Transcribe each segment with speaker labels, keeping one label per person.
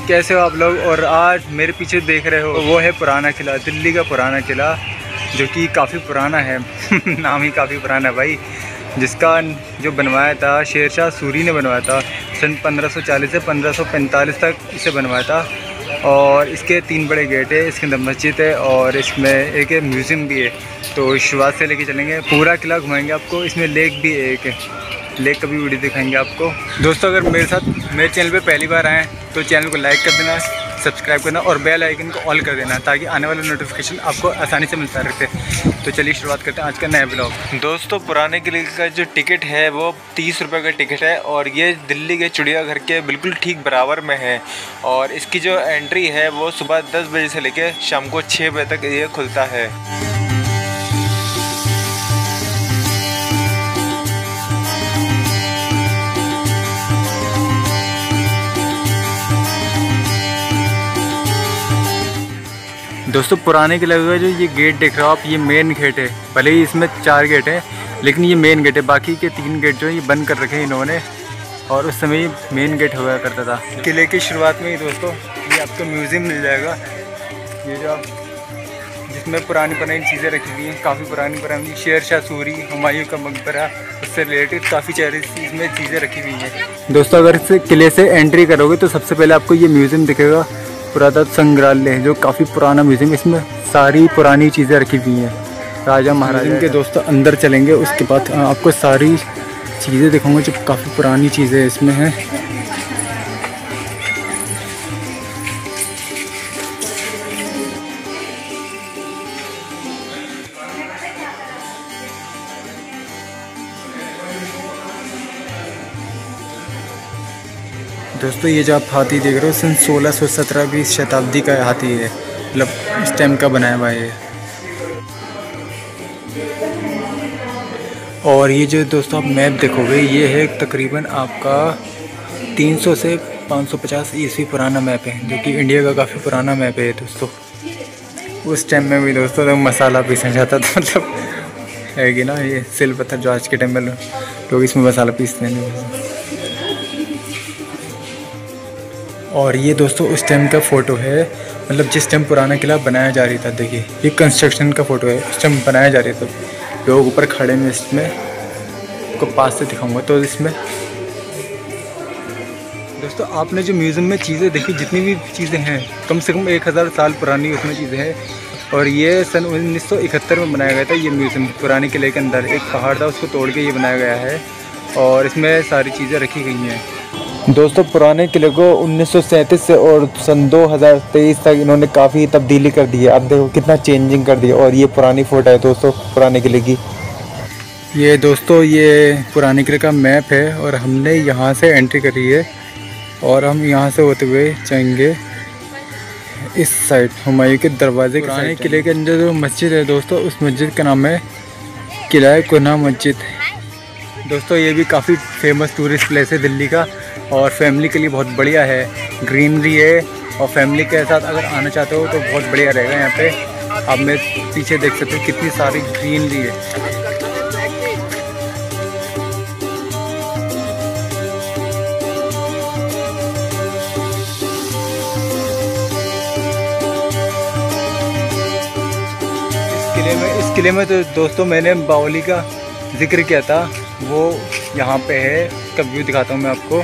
Speaker 1: कैसे हो आप लोग? और आज मेरे पीछे देख रहे हो, वो है पुराना किला, दिल्ली का पुराना किला, जो कि काफ़ी पुराना है। नाम ही काफ़ी पुराना है भाई। जिसका जो बनवाया था शेर शाह सूरी ने बनवाया था, सन 1540 से 1545 तक इसे बनवाया था। और इसके तीन बड़े गेट है, इसके अंदर मस्जिद है, और इसमें एक म्यूज़ियम भी है। तो शुरुआत से लेके चलेंगे। पूरा किला घुमाएँगे आपको, इसमें लेक भी एक। है लेक का भी वीडियो दिखाएँगे आपको। दोस्तों, अगर मेरे साथ मेरे चैनल पे पहली बार आएँ तो चैनल को लाइक कर देना, सब्सक्राइब करना और बेल आइकन को ऑल कर देना, ताकि आने वाले नोटिफिकेशन आपको आसानी से मिलता रहते। तो चलिए शुरुआत करते हैं आज का नया ब्लॉग दोस्तों, पुराने किले का जो टिकट है, वो तीस रुपये का टिकट है, और ये दिल्ली के चिड़ियाघर के बिल्कुल ठीक बराबर में है। और इसकी जो एंट्री है, वो सुबह दस बजे से लेकर शाम को छः बजे तक ये खुलता है। दोस्तों, पुराने का जो ये गेट देख रहे हो आप, ये मेन गेट है। भले ही इसमें चार गेट हैं, लेकिन ये मेन गेट है। बाकी के तीन गेट जो है, ये बंद कर रखे हैं इन्होंने। और उस समय मेन गेट हुआ करता था। किले की शुरुआत में ही दोस्तों, ये आपको म्यूज़ियम मिल जाएगा। ये जो आप जिसमें पुरानी पुरानी चीज़ें रखी हुई हैं, काफ़ी पुरानी पुरानी। शेर शाह सूरी, हमायूं का मकबरा, उससे रिलेटेड काफ़ी सारी इसमें चीज़ें रखी हुई हैं। दोस्तों, अगर इस किले से एंट्री करोगे तो सबसे पहले आपको ये म्यूज़ियम दिखेगा। पुरातत्व संग्रहालय है जो काफ़ी पुराना म्यूज़ियम इसमें सारी पुरानी चीज़ें रखी हुई हैं। राजा महाराजा के दोस्तों अंदर चलेंगे उसके बाद आपको सारी चीज़ें दिखाऊँगा जो काफ़ी पुरानी चीज़ें इसमें हैं। दोस्तों, ये जो आप हाथी देख रहे हो सन सोलह सौ सत्रह बीस शताब्दी का हाथी है। मतलब इस टाइम का बनाया हुआ है और ये जो दोस्तों, आप मैप देखोगे, ये है तकरीबन आपका 300 से 550 ईस्वी पुराना मैप है, जो कि इंडिया का काफ़ी पुराना मैप है दोस्तों। उस टाइम में भी दोस्तों तो मसाला पीसा जाता था मतलब है कि ना, ये सिल पत्थर जो आज के टाइम में लोग इसमें मसाला पीसते हैं और ये दोस्तों उस टाइम का फ़ोटो है मतलब जिस टाइम पुराना किला बनाया जा रहा था, देखिए, ये कंस्ट्रक्शन का फ़ोटो है, उस टाइम बनाया जा रहा था। लोग ऊपर खड़े हैं इसमें, को पास से दिखाऊँगा तो इसमें। दोस्तों, आपने जो म्यूज़ियम में चीज़ें देखी, जितनी भी चीज़ें हैं, कम से कम एक हज़ार साल पुरानी उसमें चीज़ें हैं। और ये सन उन्नीस सौ इकहत्तर में बनाया गया था, ये म्यूज़ियम पुराने किले के अंदर। एक पहाड़ था, उसको तोड़ के ये बनाया गया है। और इसमें सारी चीज़ें रखी गई हैं। दोस्तों पुराने किले को उन्नीस सौ सैंतीस से और सन 2023 तक इन्होंने काफ़ी तब्दीली कर दी है। अब देखो कितना चेंजिंग कर दिया और ये पुरानी फ़ोटो है दोस्तों पुराने किले की। ये दोस्तों ये पुराने किले का मैप है और हमने यहाँ से एंट्री करी है और हम यहाँ से होते हुए जाएँगे इस साइड हुमायूं के दरवाजे पुराने किले के अंदर जो मस्जिद है दोस्तों उस मस्जिद का नाम है किला कुना मस्जिद। दोस्तों ये भी काफ़ी फ़ेमस टूरिस्ट प्लेस है दिल्ली का। और फैमिली के लिए बहुत बढ़िया है। ग्रीनरी है और फैमिली के साथ अगर आना चाहते हो तो बहुत बढ़िया रहेगा यहाँ पे। आप मैं पीछे देख सकते हो कितनी सारी ग्रीनरी है। किले में इस किले में तो दोस्तों मैंने बावली का ज़िक्र किया था। वो यहाँ पे है। इसका व्यू दिखाता हूँ मैं आपको।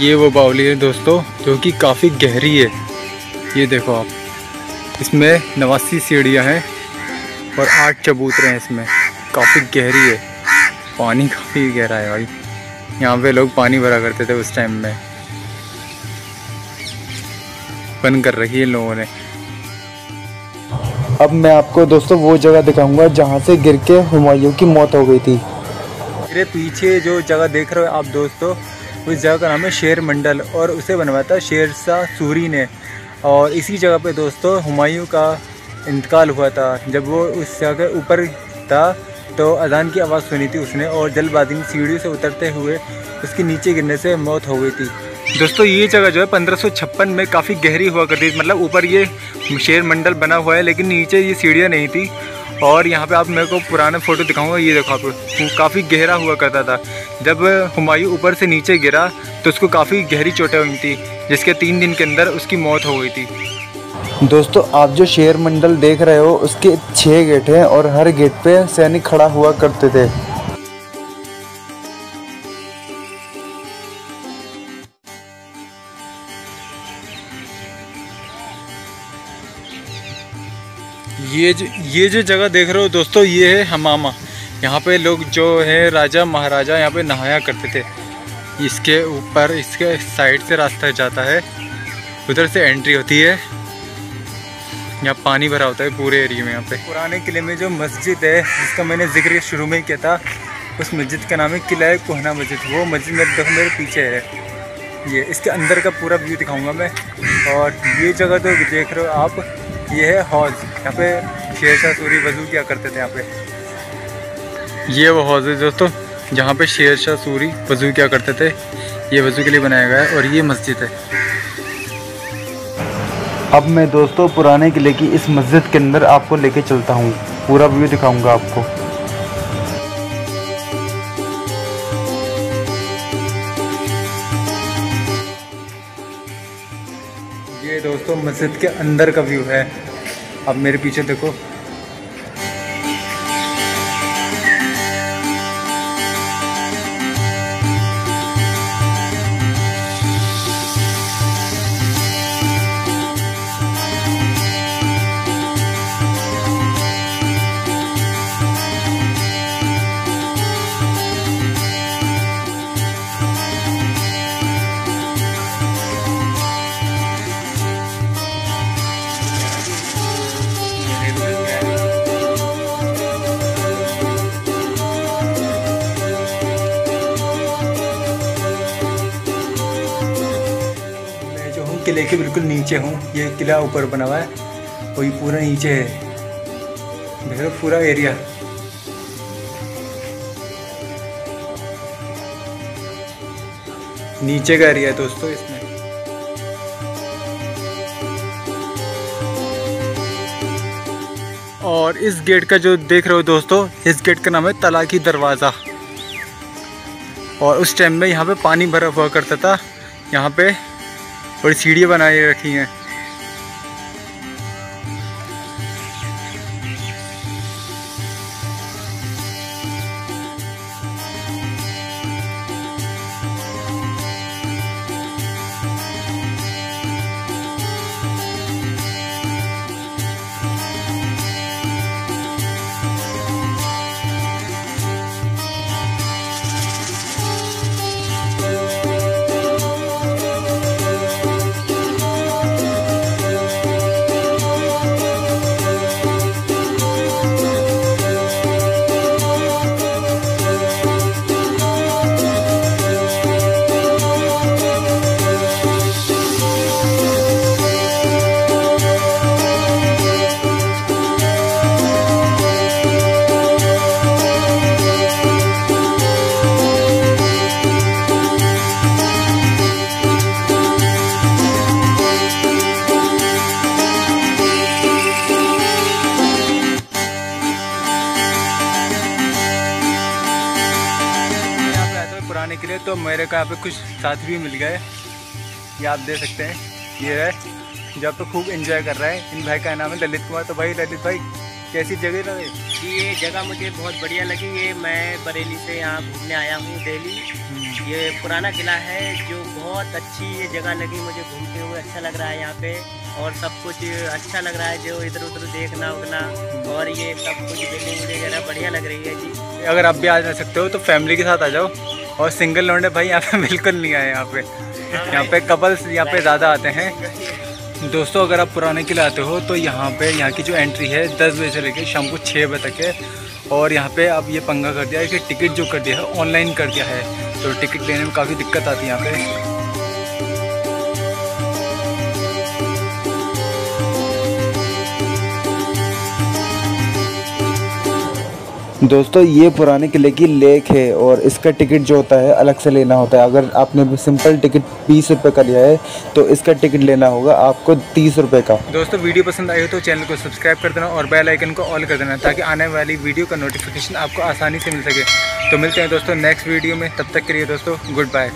Speaker 1: ये वो बावली है दोस्तों, जो कि काफ़ी गहरी है। ये देखो आप। इसमें नवासी सीढ़ियाँ हैं और आठ चबूतरे हैं इसमें। काफ़ी गहरी है। पानी काफ़ी गहरा है भाई। यहाँ पे लोग पानी भरा करते थे उस टाइम में। बंद कर रखी है लोगों ने। अब मैं आपको दोस्तों वो जगह दिखाऊँगा जहाँ से गिर के हुमायूं की मौत हो गई थी। मेरे पीछे जो जगह देख रहे हो आप दोस्तों उस जगह का नाम है शेर मंडल और उसे बनवाया था शेर शाह सूरी ने। और इसी जगह पे दोस्तों हुमायूं का इंतकाल हुआ था। जब वो उस जगह के ऊपर था तो अजान की आवाज़ सुनी थी उसने और जल्दबाजी में सीढ़ी से उतरते हुए उसकी नीचे गिरने से मौत हो गई थी। दोस्तों ये जगह जो है पंद्रह में काफ़ी गहरी हुआ करती थी। मतलब ऊपर ये शेर मंडल बना हुआ है, लेकिन नीचे ये सीढ़ियाँ नहीं थी। और यहाँ पे आप मेरे को पुराने फ़ोटो दिखाऊँगा, ये देखो आप। काफ़ी गहरा हुआ करता था। जब हुमायूं ऊपर से नीचे गिरा तो उसको काफ़ी गहरी चोटें हुई थी, जिसके तीन दिन के अंदर उसकी मौत हो गई थी।
Speaker 2: दोस्तों, आप जो शेर मंडल देख रहे हो, उसके छः गेट हैं और हर गेट पर सैनिक खड़ा हुआ करते थे।
Speaker 1: ये जो ये जो जगह देख रहे हो दोस्तों, ये है हमामा। यहाँ पे लोग जो है राजा महाराजा यहाँ पे नहाया करते थे। इसके ऊपर, इसके साइड से रास्ता जाता है। उधर से एंट्री होती है। यहाँ पानी भरा होता है पूरे एरिया में यहाँ पे। पुराने किले में जो मस्जिद है, जिसका मैंने ज़िक्र शुरू में ही किया था, उस मस्जिद का नाम है किला कोहना मस्जिद। वो मस्जिद मेरे देखो मेरे पीछे है। ये, इसके अंदर का पूरा व्यू दिखाऊँगा मैं। और ये जगह तो देख रहे हो आप, ये है हौज। यहाँ पे शेर शाह सूरी वज़ू क्या करते थे यहाँ पे? ये वो हौज है दोस्तों जहाँ पे शेर शाह सूरी वज़ू क्या करते थे ये वज़ू के लिए बनाया गया है और ये मस्जिद है।
Speaker 2: अब मैं दोस्तों पुराने किले की इस मस्जिद के अंदर आपको लेके चलता हूँ। पूरा व्यू दिखाऊँगा आपको।
Speaker 1: ये दोस्तों मस्जिद के अंदर का व्यू है। अब मेरे पीछे देखो। के बिल्कुल नीचे हूँ। ये किला ऊपर बना हुआ है। और ये पूरा नीचे है। देखो पूरा एरिया नीचे का एरिया है दोस्तों इसमें। और इस गेट का जो देख रहे हो दोस्तों, इस गेट का नाम है तलाकी दरवाज़ा। और उस टाइम में यहाँ पे पानी भरा हुआ करता था। यहाँ पे बड़ी सीढ़ियाँ बनाए रखी हैं। था पुराने किले तो मेरे को यहाँ पे कुछ साथी भी मिल गए। ये आप देख सकते हैं ये है जहाँ पे खूब एंजॉय कर रहा है। इन भाई का नाम है ललित कुमार। तो भाई ललित भाई कैसी जगह लगे
Speaker 3: जी ये जगह मुझे बहुत बढ़िया लगी। ये मैं बरेली से यहाँ घूमने आया हूँ दिल्ली ये पुराना किला है जो बहुत अच्छी ये जगह लगी मुझे घूमते हुए। अच्छा लग रहा है यहाँ पे और सब कुछ अच्छा लग रहा है जो इधर उधर देखना उगना और ये सब कुछ बिल्डिंग वगैरह बढ़िया लग रही है जी।
Speaker 1: अगर आप भी आ जा सकते हो तो फैमिली के साथ आ जाओ। और सिंगल लौंडे भाई, यहाँ पे बिल्कुल नहीं आए यहाँ पे। यहाँ पे कपल्स यहाँ पे ज़्यादा आते हैं। दोस्तों, अगर आप पुराने किले आते हो तो यहाँ पे, यहाँ की जो एंट्री है, दस बजे से लेकर शाम को छः बजे तक है। और यहाँ पे अब ये पंगा कर दिया है कि टिकट जो कर दिया है ऑनलाइन कर दिया है। तो टिकट लेने में काफ़ी दिक्कत आती है यहाँ पे।
Speaker 2: दोस्तों, ये पुराने किले की लेक है और इसका टिकट जो होता है, अलग से लेना होता है। अगर आपने सिंपल टिकट बीस रुपये का लिया है तो इसका टिकट लेना होगा आपको तीस रुपये का।
Speaker 1: दोस्तों, वीडियो पसंद आई हो तो चैनल को सब्सक्राइब कर देना और बेल आइकन को ऑल कर देना ताकि आने वाली वीडियो का नोटिफिकेशन आपको आसानी से मिल सके। तो मिलते हैं दोस्तों नेक्स्ट वीडियो में, तब तक के लिए दोस्तों गुड बाय